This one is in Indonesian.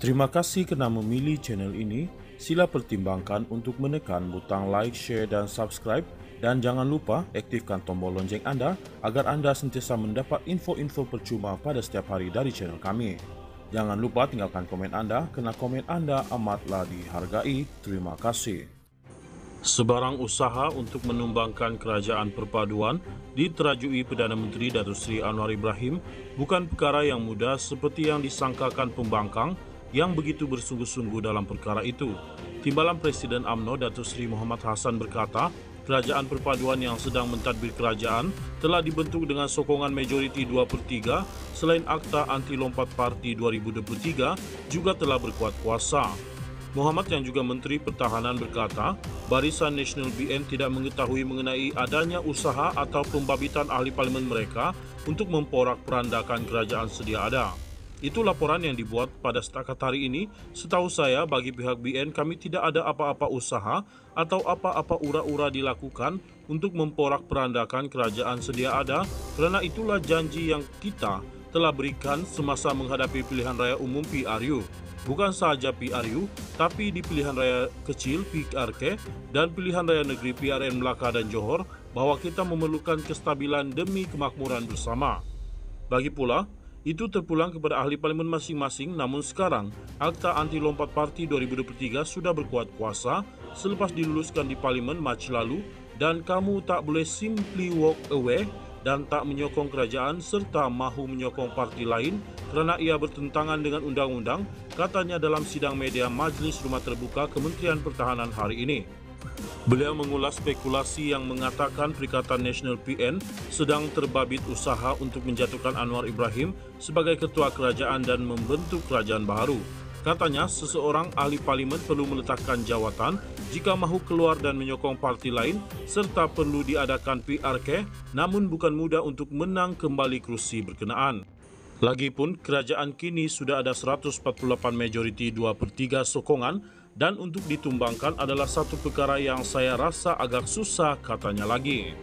Terima kasih kerana memilih channel ini. Sila pertimbangkan untuk menekan butang like, share dan subscribe dan jangan lupa aktifkan tombol lonceng anda agar anda sentiasa mendapat info-info percuma pada setiap hari dari channel kami. Jangan lupa tinggalkan komen anda kerana komen anda amatlah dihargai. Terima kasih. Sebarang usaha untuk menumbangkan kerajaan perpaduan diterajui Perdana Menteri Datuk Seri Anwar Ibrahim bukan perkara yang mudah seperti yang disangkakan pembangkang yang begitu bersungguh-sungguh dalam perkara itu. Timbalan Presiden AMNO Datuk Seri Muhammad Hassan berkata, kerajaan perpaduan yang sedang mentadbir kerajaan telah dibentuk dengan sokongan majoriti 2 per 3 selain Akta Anti Lompat Parti 2023 juga telah berkuat kuasa. Muhammad yang juga Menteri Pertahanan berkata, Barisan Nasional BN tidak mengetahui mengenai adanya usaha atau pembabitan ahli parlimen mereka untuk memporak perandakan kerajaan sedia ada. Itu laporan yang dibuat pada setakat hari ini. Setahu saya, bagi pihak BN, kami tidak ada apa-apa usaha atau apa-apa ura-ura dilakukan untuk memporak perandakan kerajaan sedia ada kerana itulah janji yang kita telah berikan semasa menghadapi pilihan raya umum PRU bukan sahaja PRU, tapi di pilihan raya kecil PRK dan pilihan raya negeri PRN Melaka dan Johor bahawa kita memerlukan kestabilan demi kemakmuran bersama. Bagi pula, itu terpulang kepada ahli parlimen masing-masing namun sekarang Akta Anti Lompat Parti 2023 sudah berkuat kuasa selepas diluluskan di parlimen Mac lalu dan kamu tak boleh simply walk away dan tak menyokong kerajaan serta mahu menyokong parti lain kerana ia bertentangan dengan undang-undang, katanya dalam sidang media Majlis Rumah Terbuka Kementerian Pertahanan hari ini. Beliau mengulas spekulasi yang mengatakan Perikatan Nasional PN sedang terbabit usaha untuk menjatuhkan Anwar Ibrahim sebagai ketua kerajaan dan membentuk kerajaan baru. Katanya, seseorang ahli parlimen perlu meletakkan jawatan jika mahu keluar dan menyokong parti lain serta perlu diadakan PRK namun bukan mudah untuk menang kembali kerusi berkenaan. Lagipun, kerajaan kini sudah ada 148 majoriti 2 per 3 sokongan dan untuk ditumbangkan adalah satu perkara yang saya rasa agak susah katanya lagi.